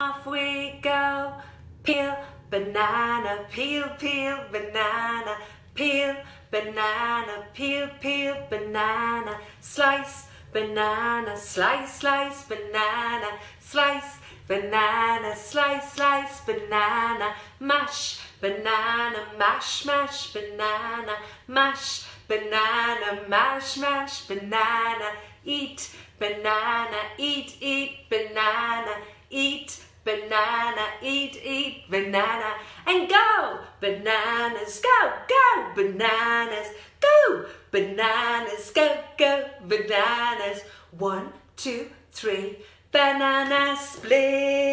Off we go. Peel, banana, peel, peel, banana, peel, banana, peel, peel, banana, slice, banana, slice, slice, banana, slice, banana, slice, slice, banana, mash, banana, mash, mash, banana, mash, banana, mash, mash, banana, eat, banana, eat, eat, banana, eat, eat, banana, and go, bananas, go, go, bananas, go, bananas, go, go, bananas, one, two, three, banana split.